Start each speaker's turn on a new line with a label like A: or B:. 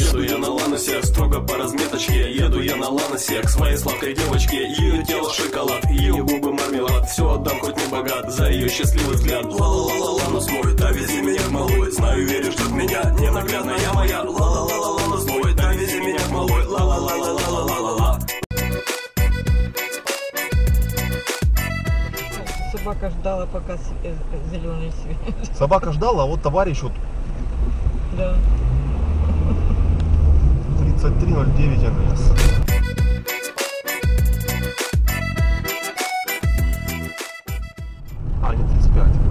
A: Еду я на ланосе, строго по разметочке. Еду я на ланосе к своей сладкой девочке. Ее тело шоколад, ее губы мармелад. Все отдам, хоть не богат, за ее счастливый взгляд. Ла-ла-ла-ла, ланос мой, да вези меня к малой. Знаю, веришь, что в меня ненаглядная моя. Ла-ла-ла-ла, ланос мой, да вези меня к малой. Ла-ла-ла-ла-ла-ла-ла-ла.
B: Собака ждала, пока зеленый свет.
C: Собака ждала, а вот товарищ вот
B: Да.
C: 3 Альдевичами нас. А, не 35.